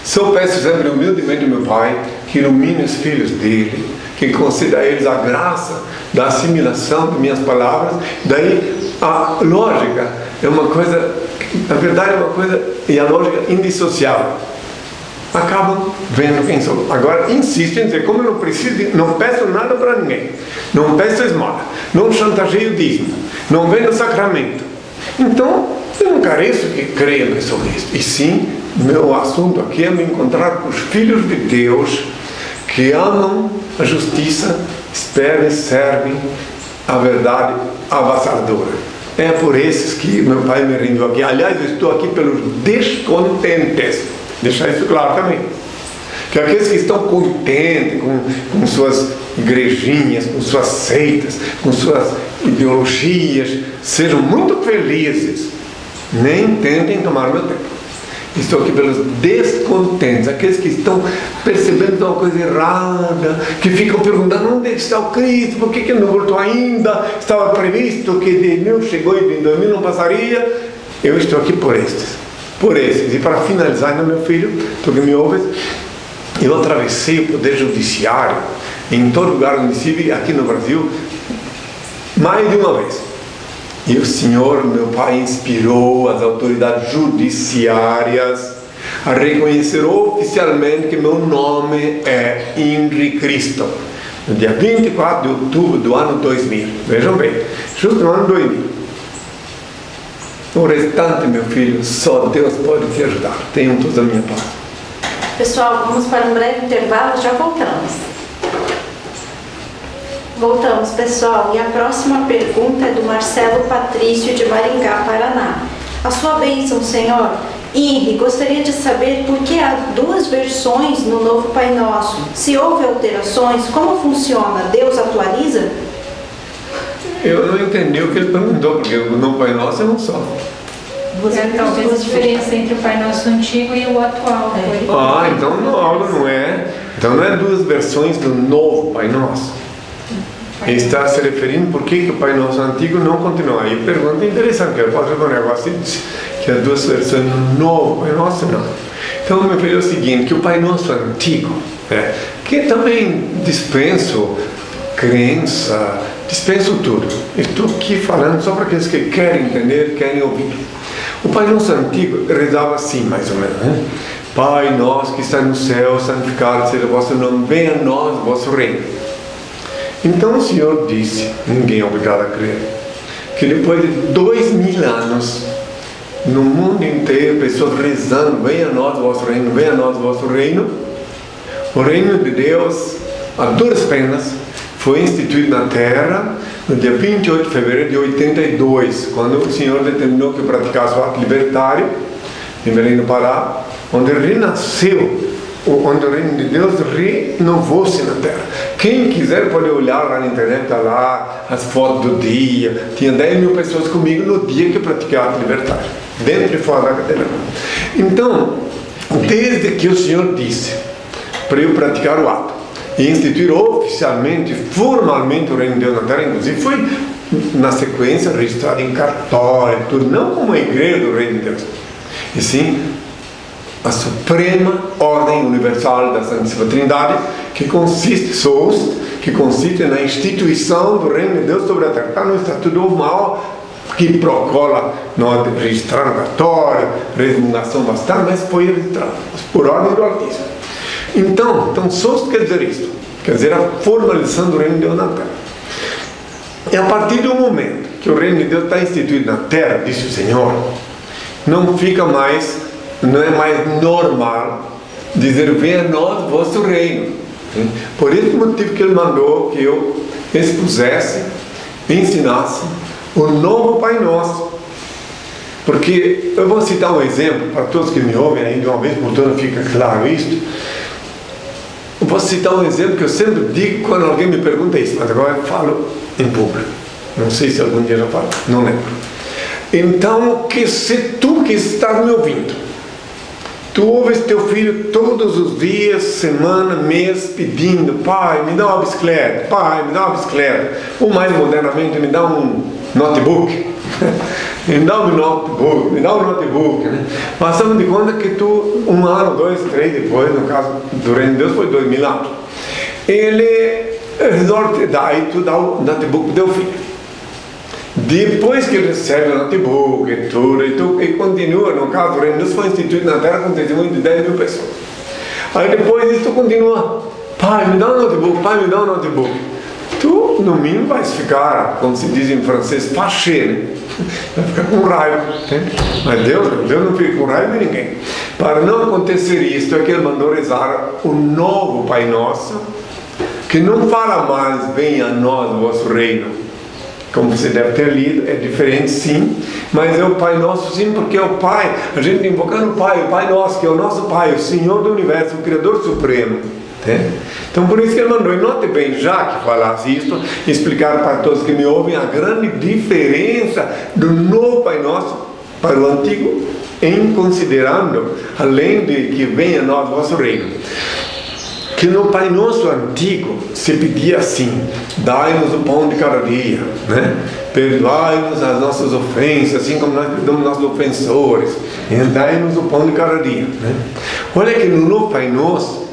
Só peço sempre humildemente ao meu Pai que ilumine os filhos dele, que conceda a eles a graça da assimilação de minhas palavras. Daí a lógica é uma coisa, a verdade é uma coisa, e a lógica indissociável. Acabam vendo quem sou. Agora, insisto em dizer, como eu não preciso, não peço nada para ninguém, não peço esmola, não chantageio dízimo, não vendo sacramento. Então, eu não careço que creiam que sou Cristo. E sim, meu assunto aqui é me encontrar com os filhos de Deus que amam a justiça, esperam e servem a verdade avassaladora. É por esses que meu pai me rendeu aqui. Aliás, eu estou aqui pelos descontentes. Deixar isso claro também. Que aqueles que estão contentes com, com suas igrejinhas, com suas seitas, com suas ideologias, sejam muito felizes. Nem tentem tomar meu tempo. Estou aqui pelos descontentes, aqueles que estão percebendo uma coisa errada, que ficam perguntando onde está o Cristo, por que, que não voltou ainda? Estava previsto que de mil chegou e de dois mil não passaria. Eu estou aqui por estes, por estes. E para finalizar, meu filho, tu que me ouves, eu atravessei o poder judiciário em todo lugar onde estive, aqui no Brasil, mais de uma vez. E o Senhor, meu Pai, inspirou as autoridades judiciárias a reconhecer oficialmente que meu nome é Henri Cristo. No dia 24 de outubro do ano 2000. Vejam bem, justo no ano 2000. O restante, meu filho, só Deus pode te ajudar. Tenham todos a minha paz. Pessoal, vamos para um breve intervalo, já voltamos. Voltamos, pessoal, e a próxima pergunta é do Marcelo Patrício de Maringá, Paraná. A sua bênção, Senhor. Henri, gostaria de saber por que há duas versões no novo Pai Nosso. Se houve alterações, como funciona? Deus atualiza? Eu não entendi o que ele perguntou, porque o novo Pai Nosso é um só. É, talvez a diferença entre o Pai Nosso antigo e o atual. É. Ah, então não, não é. Então não é duas versões do novo Pai Nosso está se referindo por que, que o Pai Nosso antigo não continua. Aí pergunta interessante, eu posso responder agora assim, que as duas versões no novo Pai Nosso não. Então, meu filho, é o seguinte, que o Pai Nosso antigo, é, que também dispenso crença, dispenso tudo. Estou aqui falando só para aqueles que querem entender, querem ouvir. O Pai Nosso antigo rezava assim, mais ou menos, né? Pai nosso que está no céu, santificado seja o vosso nome, venha a nós o vosso reino. Então o Senhor disse, ninguém é obrigado a crer, que depois de dois mil anos, no mundo inteiro, pessoas rezando, venha a nós o vosso reino, venha a nós o vosso reino, o reino de Deus, a duras penas, foi instituído na terra no dia 28 de fevereiro de 82, quando o Senhor determinou que eu praticasse o ato libertário em Belém do Pará, onde renasceu, onde o reino de Deus renovou-se na terra. Quem quiser pode olhar lá na internet, está lá as fotos do dia. Tinha 10 mil pessoas comigo no dia que eu pratiquei o ato libertário, dentro e fora da catedral. Então, desde que o Senhor disse para eu praticar o ato, e instituir oficialmente, formalmente o reino de Deus na terra, inclusive foi na sequência registrado em cartório, tudo, não como a igreja do reino de Deus, e sim a suprema ordem universal da Santíssima Trindade, que consiste, SOS, que consiste na instituição do reino de Deus sobre a terra. Está no Estatuto Maior, que procola não registrar no cartório, resmungação bastante, mas foi registrado por ordem do Altíssimo. Então, então SOS quer dizer isso, quer dizer a formalização do reino de Deus na terra. E a partir do momento que o reino de Deus está instituído na terra, disse o Senhor, não fica mais, não é mais normal dizer venha a nós vosso reino. Por esse motivo que ele mandou que eu expusesse, ensinasse o novo Pai Nosso. Porque eu vou citar um exemplo para todos que me ouvem de uma vez por todas fica claro isso. Eu vou citar um exemplo que eu sempre digo quando alguém me pergunta isso, mas agora eu falo em público. Não sei se algum dia já falo, não lembro. Então, que se tu que estás me ouvindo, tu ouves teu filho todos os dias, semana, mês, pedindo, pai, me dá uma bicicleta, pai, me dá uma bicicleta, ou mais modernamente, me dá um notebook, me dá um notebook, me dá um notebook, né? Passamos de conta que tu, um ano, dois, três depois, no caso do de Deus foi dois mil anos, ele resolve dar, aí tu dá o notebook pro teu filho. Depois que ele recebe o notebook e tudo, e, tu, e continua, no caso, o foi instituído na Terra com testemunho de 10 mil pessoas. Aí depois disso tu continua, pai, me dá um notebook, pai, me dá um notebook. Tu, no mínimo, vais ficar, como se diz em francês, fâché, né? Vai ficar com raiva. Mas Deus, Deus não fica com raiva de ninguém. Para não acontecer isto, é que ele mandou rezar o novo Pai Nosso, que não fala mais, venha a nós o vosso reino como você deve ter lido, é diferente sim, mas é o Pai Nosso sim, porque é o Pai, a gente invocando o Pai, o Pai Nosso, que é o nosso Pai, o Senhor do Universo, o Criador Supremo. Né? Então por isso que ele mandou, e note bem, já que falasse isso, explicar para todos que me ouvem a grande diferença do novo Pai Nosso para o antigo, em considerando, além de que venha a nós vosso reino que no Pai Nosso antigo se pedia assim: dai-nos o pão de cada dia, né? perdoai-nos as nossas ofensas, assim como nós perdoamos nossos ofensores, e dai-nos o pão de cada dia. Né? Olha que no novo Pai Nosso,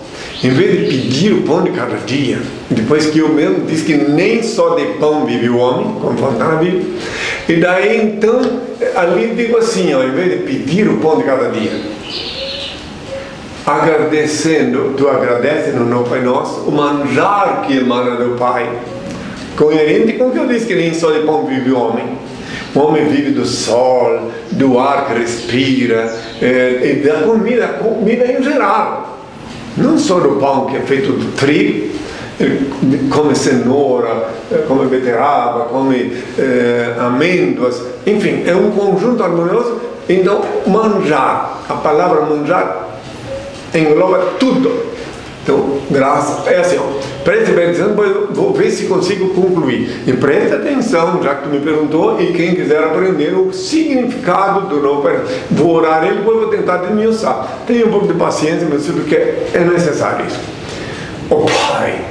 em vez de pedir o pão de cada dia, depois que eu mesmo disse que nem só de pão vive o homem, conforme está na Bíblia, e daí então, ali digo assim, ó, em vez de pedir o pão de cada dia, agradecendo, tu agradeces no Pai Nosso, o manjar que emana do Pai. Coerente com o que eu disse que nem só de pão vive o homem. O homem vive do sol, do ar que respira, é, e da comida, comida em geral. Não só do pão que é feito do trigo, ele come cenoura, eh, come beterraba, come é, amêndoas, enfim, é um conjunto harmonioso. Então, manjar, a palavra manjar engloba tudo. Então, graça, é assim, ó, preste bem atenção, vou ver se consigo concluir. E preste atenção, já que tu me perguntou, e quem quiser aprender o significado do novo vou orar ele, depois vou tentar desmiuçar. Tenha um pouco de paciência, meu filho, porque é necessário isso. O Pai,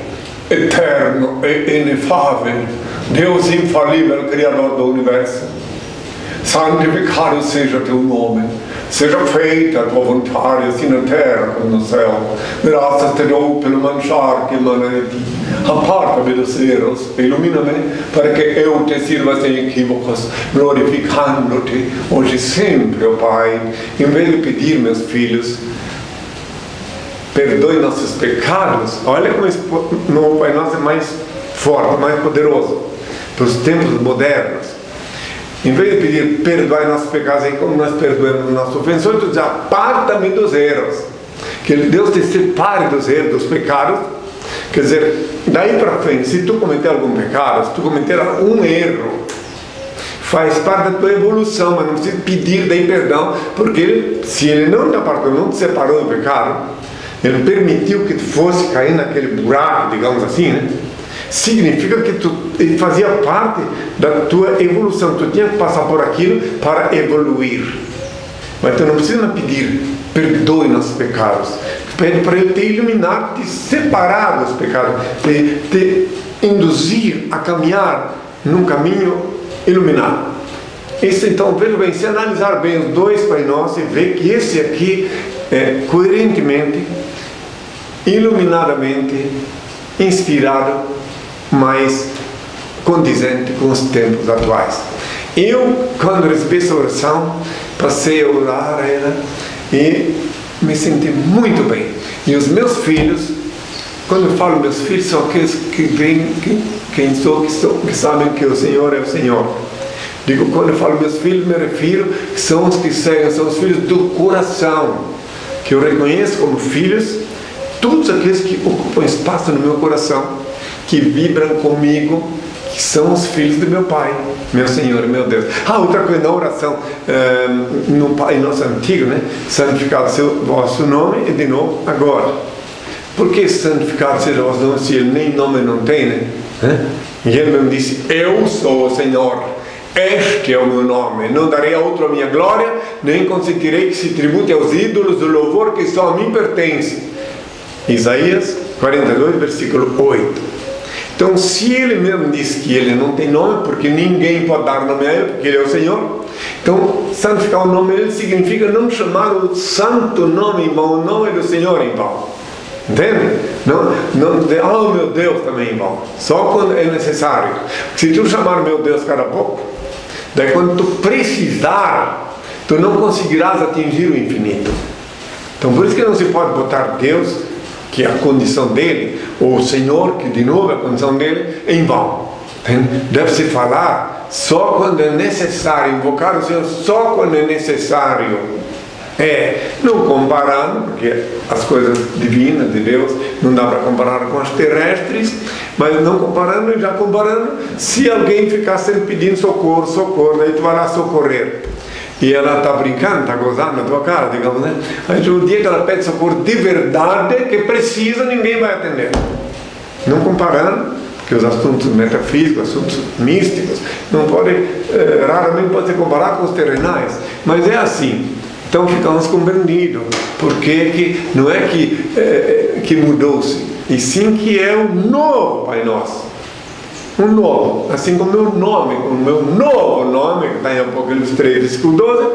eterno e inefável, Deus infalível, Criador do Universo, santificado seja teu nome Seja feita a tua vontade, assim na terra como no céu. Graças te dou pelo manchar que emana de ti. Aparta-me dos erros, ilumina-me para que eu te sirva sem equívocos, glorificando-te hoje sempre, ó Pai. Em vez de pedir, meus filhos, perdoe nossos pecados. Olha como no Pai Nosso é mais forte, mais poderoso para os tempos modernos. Em vez de pedir perdoai nossos pecados, aí como nós perdoamos nossos ofensores, tu diz aparta-me dos erros. Que Deus te separe dos erros, dos pecados. Quer dizer, daí para frente, se tu cometer algum pecado, se tu cometer um erro, faz parte da tua evolução, mas não precisa pedir daí perdão, porque se ele não te apartou, não te separou do pecado, ele permitiu que tu fosse cair naquele buraco, digamos assim, né? Significa que tu fazia parte da tua evolução, tu tinha que passar por aquilo para evoluir. Mas tu não precisa pedir perdoe nossos pecados. Pede para Ele te iluminar, te separar dos pecados, te, te induzir a caminhar num caminho iluminado. Isso então, veja bem, se analisar bem os dois Pai Nosso e ver que esse aqui é coerentemente, iluminadamente, inspirado mais condizente com os tempos atuais. Eu, quando recebi essa oração, passei a orar a ela e me senti muito bem. E os meus filhos, quando eu falo meus filhos, são aqueles que vêm, que, quem sou, que, sou, que sabem que o Senhor é o Senhor. Digo, quando eu falo meus filhos, me refiro que são os que seguem, são os filhos do coração, que eu reconheço como filhos, todos aqueles que ocupam espaço no meu coração que vibram comigo, que são os filhos do meu Pai, meu Senhor meu Deus. Ah, outra coisa, na oração eh, no Pai Nosso Antigo, né? Santificado seja o vosso nome, e de novo, agora. Por que santificado seja o vosso nome se ele nem nome não tem, né? E ele mesmo disse: Eu sou o Senhor. Este é o meu nome. Não darei a outro a minha glória, nem consentirei que se tribute aos ídolos o louvor que só a mim pertence. Isaías 42, versículo 8. Então, se ele mesmo diz que ele não tem nome, porque ninguém pode dar nome a ele, porque ele é o Senhor, então santificar o nome dele significa não chamar o santo nome em vão, o nome do Senhor em vão. Entende? Não, não dizer, oh meu Deus também em vão. Só quando é necessário. Se tu chamar meu Deus cada pouco, daí quando tu precisar, tu não conseguirás atingir o infinito. Então por isso que não se pode botar Deus que é a condição dele, o Senhor, que de novo é a condição dele, em vão. Deve-se falar só quando é necessário, invocar o Senhor só quando é necessário. É, não comparando, porque as coisas divinas de Deus não dá para comparar com as terrestres, mas não comparando e já comparando, se alguém ficar sempre pedindo socorro, socorro, aí tu vai lá socorrer e ela está brincando, está gozando na tua cara, digamos, né? Aí o dia que ela pede socorro de verdade, que precisa, ninguém vai atender. Não comparando, que os assuntos metafísicos, assuntos místicos, não podem, eh, raramente pode ser comparado com os terrenais, mas é assim. Então ficamos compreendidos, porque que, não é que, eh, que mudou-se, e sim que é o novo Pai Nosso um novo, assim como o meu nome, o meu novo nome, que está em Apocalipse 3, versículo 12,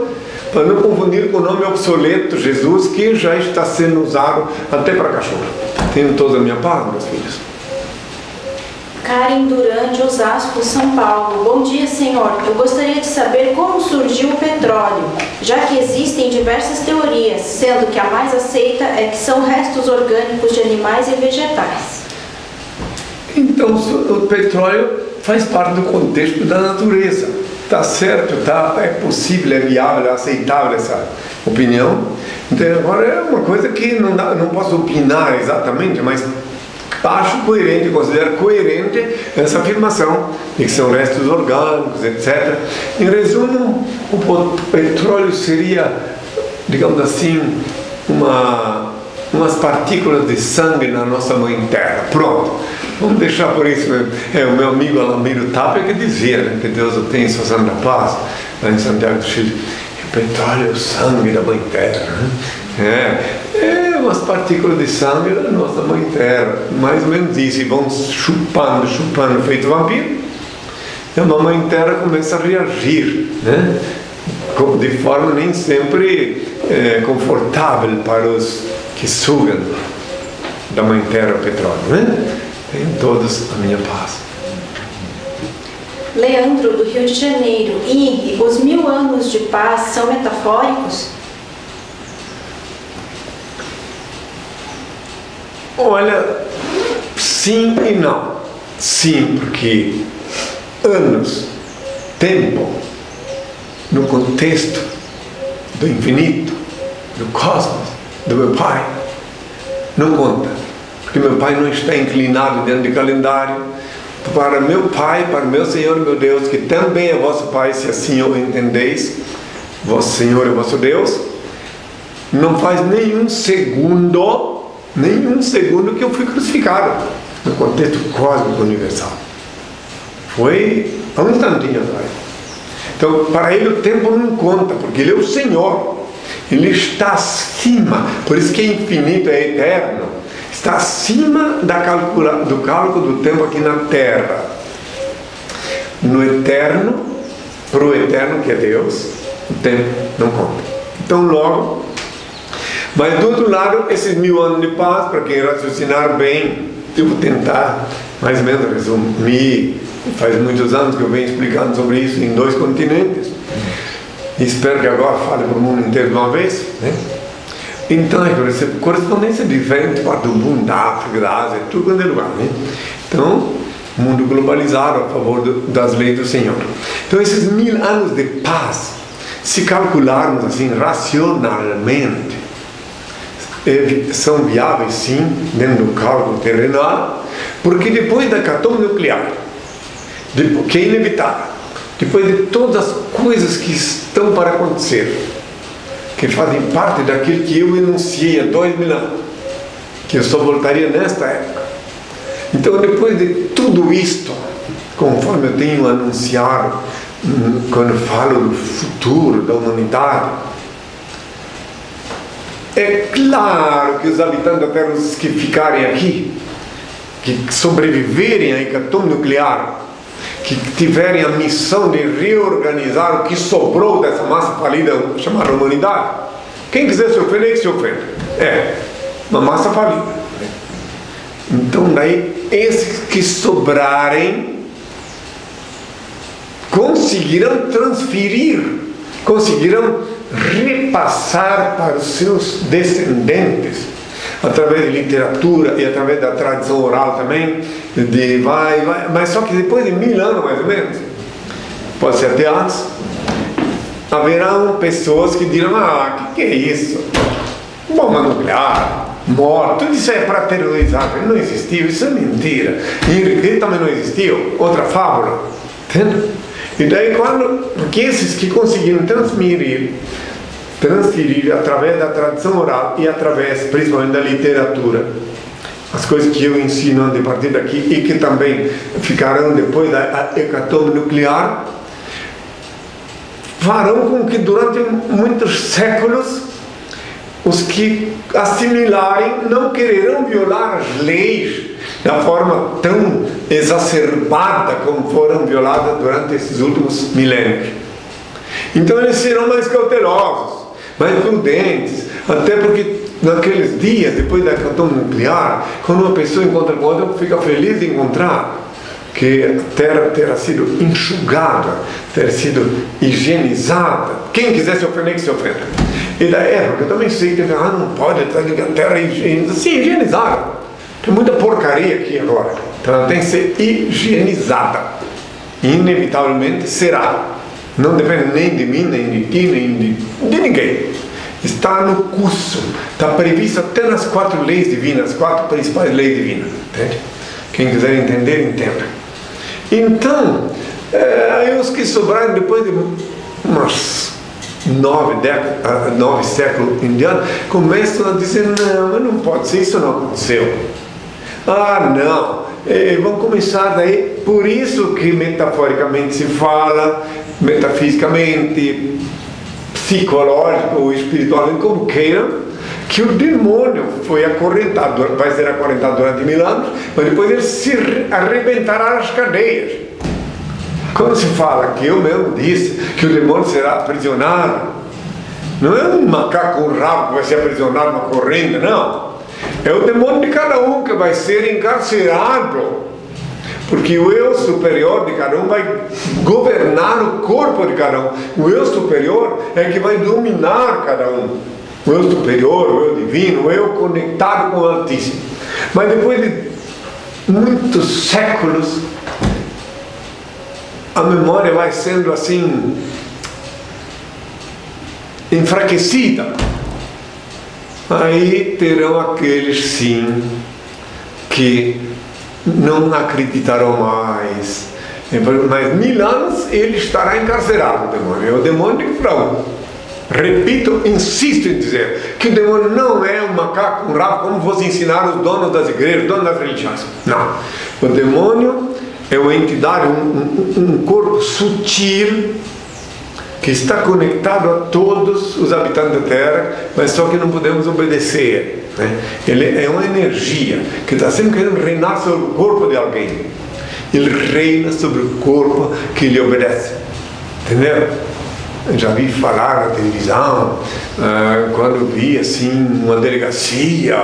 para não confundir com o nome obsoleto Jesus, que já está sendo usado até para cachorro. Tenho toda a minha paz, meus filhos. Karen Duran de Osasco, São Paulo. Bom dia, Senhor. Eu gostaria de saber como surgiu o petróleo, já que existem diversas teorias, sendo que a mais aceita é que são restos orgânicos de animais e vegetais. Então o petróleo faz parte do contexto da natureza. Está certo, tá, é possível, é viável, é aceitável essa opinião. Então, agora é uma coisa que não, dá, não posso opinar exatamente, mas acho coerente, considero coerente essa afirmação de que são restos orgânicos, etc. Em resumo, o petróleo seria, digamos assim, uma, umas partículas de sangue na nossa mãe terra. Pronto. Vamos deixar por isso mesmo. É, o meu amigo Alamiro Tapia que dizia né, que Deus tem em Santa Paz, lá em Santiago do Chile. O petróleo é o sangue da Mãe Terra. Né? É, é umas partículas de sangue da nossa Mãe Terra. Mais ou menos isso. E vão chupando, chupando, feito vampiro. E a Mãe Terra começa a reagir. Né? De forma nem sempre é, confortável para os que sugam da Mãe Terra o petróleo. Né? Tenham todos a minha paz. Leandro, do Rio de Janeiro. E os mil anos de paz são metafóricos? Olha, sim e não. Sim, porque anos, tempo, no contexto do infinito, do cosmos, do meu Pai, não conta. Porque meu Pai não está inclinado dentro de calendário. Para meu Pai, para meu Senhor meu Deus, que também é vosso Pai, se assim o entendeis, vosso Senhor e vosso Deus, não faz nenhum segundo, nenhum segundo que eu fui crucificado no contexto cósmico universal. Foi há um instantinho atrás. Então, para ele o tempo não conta, porque ele é o Senhor. Ele está acima, por isso que é infinito, é eterno. Está acima da calcula, do cálculo do tempo aqui na Terra. No eterno, para o eterno que é Deus, o tempo não conta. Então, logo, mas do outro lado, esses mil anos de paz, para quem raciocinar bem, eu vou tentar mais ou menos resumir. Faz muitos anos que eu venho explicando sobre isso em dois continentes. Espero que agora fale para o mundo inteiro de uma vez. Né? Então, é correspondência diferente para do mundo, da África, da Ásia, tudo quanto é lugar. Né? Então, mundo globalizado a favor do, das leis do Senhor. Então, esses mil anos de paz, se calcularmos assim racionalmente, é, são viáveis sim, dentro do cálculo terrenal, porque depois da catome nuclear, que é inevitável, depois de todas as coisas que estão para acontecer, que fazem parte daquilo que eu enunciei há dois mil anos, que eu só voltaria nesta época. Então, depois de tudo isto, conforme eu tenho anunciado, hum, quando falo do futuro da humanidade, é claro que os habitantes da Terra, que ficarem aqui, que sobreviverem à hecatombe nuclear, que tiverem a missão de reorganizar o que sobrou dessa massa falida chamada humanidade, quem quiser se ofender, que se ofenda. É, uma massa falida. Então, daí, esses que sobrarem conseguirão transferir, conseguirão repassar para os seus descendentes através de literatura e através da tradição oral também, de vai, vai, mas só que depois de mil anos mais ou menos, pode ser até antes, haverão pessoas que dirão, ah, o que, que é isso? Bomba nuclear, morte, tudo isso é para terrorizar, não existiu, isso é mentira. E também não existiu, outra fábula, entende? E daí quando, porque esses que conseguiram transmitir transferir através da tradição oral e através principalmente da literatura as coisas que eu ensino a partir daqui e que também ficarão depois da hecatombe nuclear farão com que durante muitos séculos os que assimilarem não quererão violar as leis da forma tão exacerbada como foram violadas durante esses últimos milênios. Então eles serão mais cautelosos mais prudentes, até porque naqueles dias, depois da catástrofe nuclear, quando uma pessoa encontra com outra, fica feliz de encontrar que a terra terá sido enxugada, terá sido higienizada. Quem quiser se ofender, que se ofenda. E da época, eu também sei que ah, não pode, a terra é higienizada. Sim, higienizada. Tem muita porcaria aqui agora. Então ela tem que ser higienizada. Inevitavelmente será. Não depende nem de mim, nem de ti, nem de, de ninguém. Está no curso, está previsto até nas quatro leis divinas, as quatro principais leis divinas. Entende? Quem quiser entender, entenda. Então, é, aí os que sobraram depois de umas nove, décadas, ah, nove séculos em diante, começam a dizer, não, mas não pode ser, isso não aconteceu. Ah, não, é, vão começar daí, por isso que metaforicamente se fala metafisicamente, psicológico ou espiritualmente, como queiram, que o demônio foi acorrentado, vai ser acorrentado durante mil anos, mas depois ele se arrebentará as cadeias. Quando se fala que eu mesmo disse que o demônio será aprisionado, não é um macaco com rabo que vai ser aprisionado numa corrente, não. É o demônio de cada um que vai ser encarcerado porque o eu superior de cada um vai governar o corpo de cada um. O eu superior é que vai dominar cada um. O eu superior, o eu divino, o eu conectado com o Altíssimo. Mas depois de muitos séculos, a memória vai sendo assim enfraquecida. Aí terão aqueles sim que não acreditarão mais. Mas mil anos ele estará encarcerado, o demônio. É o demônio de Frão. Repito, insisto em dizer que o demônio não é um macaco, um rabo, como vos ensinar os donos das igrejas, os donos das religiões. Não. O demônio é uma entidade, um, um, um corpo sutil que está conectado a todos os habitantes da Terra, mas só que não podemos obedecer. Né? Ele é uma energia que está sempre querendo reinar sobre o corpo de alguém. Ele reina sobre o corpo que lhe obedece. Entendeu? já vi falar na televisão, uh, quando vi assim uma delegacia,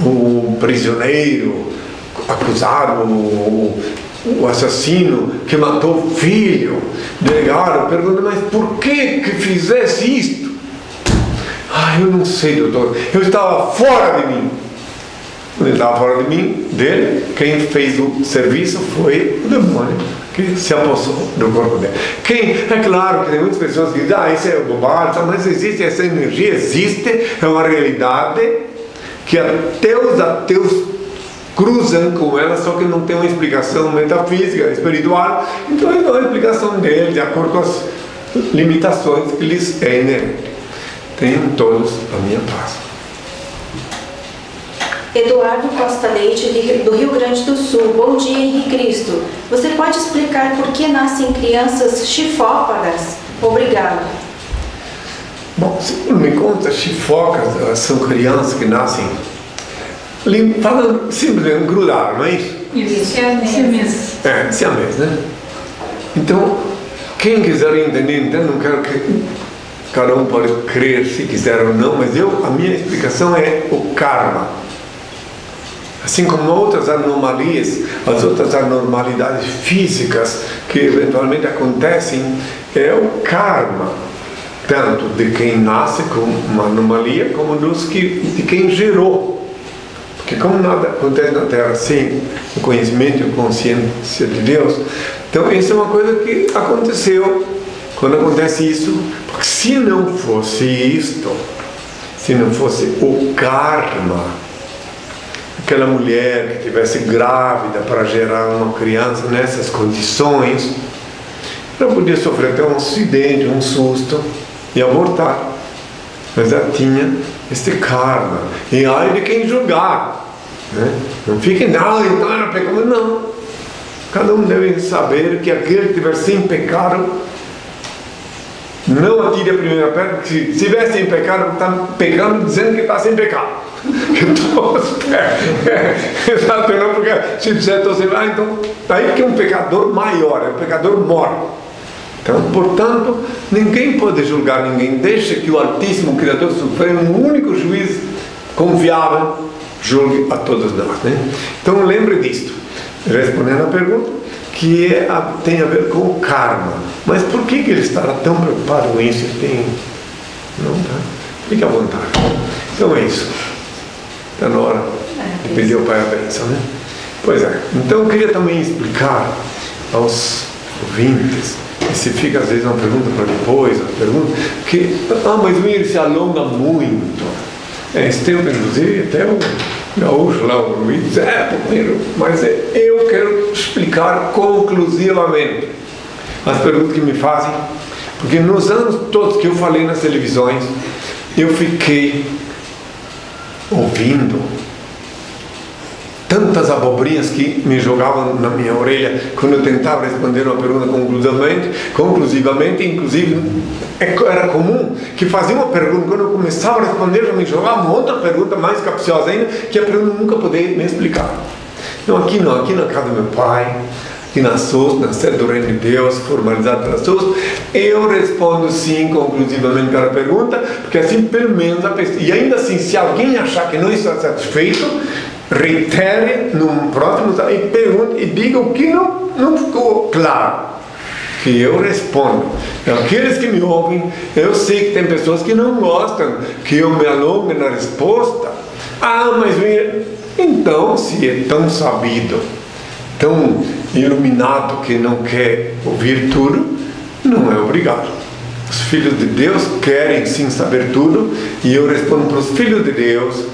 o prisioneiro acusado, o, o assassino que matou o filho, delegado, pergunta, mas por que que fizesse isto? Ah, eu não sei, doutor, eu estava fora de mim. Ele estava fora de mim, dele, quem fez o serviço foi o demônio que se apossou do corpo dele. Quem, é claro que tem muitas pessoas que dizem, ah, isso é bobagem, mas existe essa energia, existe, é uma realidade que até os ateus cruzam com ela, só que não tem uma explicação metafísica, espiritual, então eles dão a explicação dele de acordo com as limitações que lhes é inerente. Tenham todos a minha paz. Eduardo Costa Leite, do Rio Grande do Sul. Bom dia, Henrique Cristo. Você pode explicar por que nascem crianças chifópagas? Obrigado. Bom, segundo me conta, chifocas são crianças que nascem falando simplesmente grudar, não é isso? Isso, mesmo. É, siamês, né? Então, quem quiser entender, então não quero que cada um pode crer se quiser ou não, mas eu, a minha explicação é o karma. Assim como outras anomalias, as outras anormalidades físicas que eventualmente acontecem, é o karma, tanto de quem nasce com uma anomalia, como dos que, de quem gerou. Porque como nada acontece na Terra sem o conhecimento e a consciência de Deus, então isso é uma coisa que aconteceu. Quando acontece isso, porque se não fosse isto, se não fosse o karma, aquela mulher que estivesse grávida para gerar uma criança nessas condições, ela podia sofrer até um acidente, um susto e abortar. Mas ela tinha este karma. E ai de quem julgar. Né? Não fiquem, não, então era pecado. Não. Cada um deve saber que aquele que estiver sem pecado, não atire a primeira pedra, porque se estiver sem pecado, está pecando dizendo que está sem pecado. Exato, não, porque se disser, então, ah, então, aí que é um pecador maior, é um pecador maior. Então, portanto, ninguém pode julgar ninguém, deixa que o Altíssimo Criador Supremo, o único juiz confiável, julgue a todos nós. Né? Então, lembre disto, respondendo a pergunta, que é a, tem a ver com o karma. Mas por que, que ele estará tão preocupado com isso? Tem, não, tá? Fique à vontade. Então é isso. Está na hora de pedir ao Pai a bênção, né? Pois é. Então eu queria também explicar aos ouvintes, se fica às vezes uma pergunta para depois, uma pergunta, que, ah, mas o Mir se alonga muito. É, esse tempo, inclusive, até o gaúcho lá, o Luiz, é, mas eu quero explicar conclusivamente as perguntas que me fazem, porque nos anos todos que eu falei nas televisões, eu fiquei ouvindo tantas abobrinhas que me jogavam na minha orelha quando eu tentava responder uma pergunta conclusivamente, conclusivamente, inclusive é era comum que fazia uma pergunta, quando eu começava a responder, já me jogava uma outra pergunta mais capciosa ainda, que a pergunta nunca poderia me explicar. Então aqui não, aqui na casa do meu pai, que na SUS, na sede do Reino de Deus, formalizado pela SUS, eu respondo sim conclusivamente para a pergunta, porque assim pelo menos a pessoa, e ainda assim, se alguém achar que não está satisfeito, reitere num próximo e pergunte e diga o que não, não ficou claro. Que eu respondo. Aqueles que me ouvem, eu sei que tem pessoas que não gostam que eu me alongue na resposta. Ah, mas Então, se é tão sabido, tão iluminado que não quer ouvir tudo, não é obrigado. Os filhos de Deus querem sim saber tudo, e eu respondo para os filhos de Deus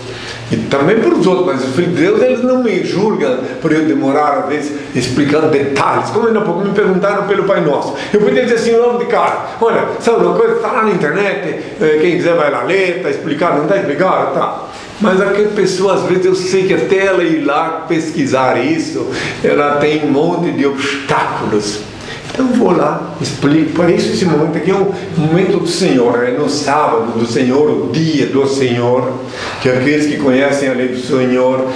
e também para os outros, mas os filhos de Deus eles não me julgam por eu demorar às vezes explicando detalhes. Como ainda pouco me perguntaram pelo Pai Nosso. Eu podia dizer assim logo de cara: olha, sabe uma coisa? Está lá na internet, eh, quem quiser vai lá ler, está explicado, não está explicado? Tá. Mas aquela pessoa, às vezes, eu sei que até ela ir lá pesquisar isso, ela tem um monte de obstáculos. Então vou lá, explico. Por isso esse momento aqui é um momento do Senhor, é no sábado do Senhor, o dia do Senhor, que aqueles que conhecem a lei do Senhor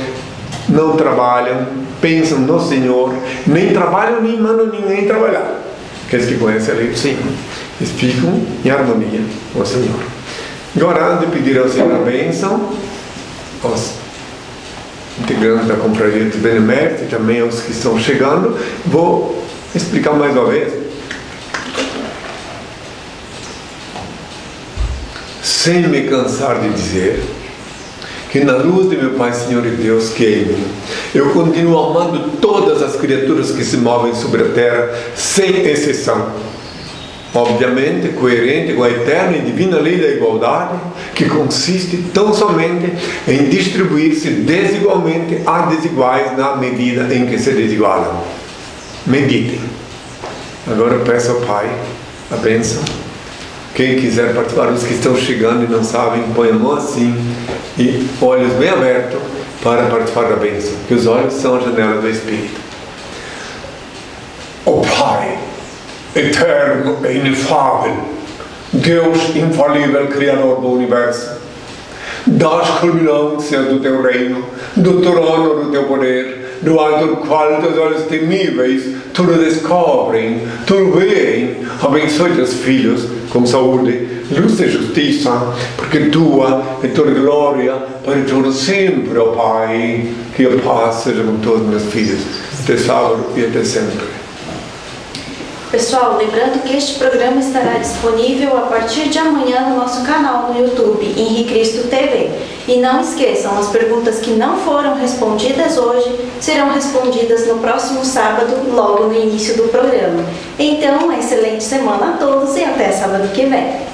não trabalham, pensam no Senhor, nem trabalham nem mandam ninguém trabalhar. Aqueles que conhecem a lei do Senhor, eles ficam em harmonia com o Senhor. Agora, antes de pedir ao Senhor a bênção, aos integrantes da Confraria dos Beneméritos e também aos que estão chegando, vou explicar mais uma vez. Sem me cansar de dizer que na luz de meu Pai, Senhor e Deus que é eu continuo amando todas as criaturas que se movem sobre a terra, sem exceção obviamente coerente com a eterna e divina lei da igualdade, que consiste tão somente em distribuir-se desigualmente a desiguais na medida em que se desigualam. Meditem. Agora peço ao Pai a bênção. Quem quiser participar, os que estão chegando e não sabem, põe a mão assim e olhos bem abertos para participar da bênção, que os olhos são a janela do Espírito. O Pai eterno e inefável, Deus infalível, Criador do Universo, das culminâncias do teu reino, do trono do teu poder, do alto qual teus olhos temíveis tudo descobrem, tudo veem. Abençoe teus filhos com saúde, luz e justiça, porque tua é tua glória para todo sempre, ó Pai. Que a paz seja com todos meus filhos, até sábado e até sempre. Pessoal, lembrando que este programa estará disponível a partir de amanhã no nosso canal no YouTube, Henrique Cristo TV. E não esqueçam, as perguntas que não foram respondidas hoje serão respondidas no próximo sábado, logo no início do programa. Então, uma excelente semana a todos e até sábado que vem.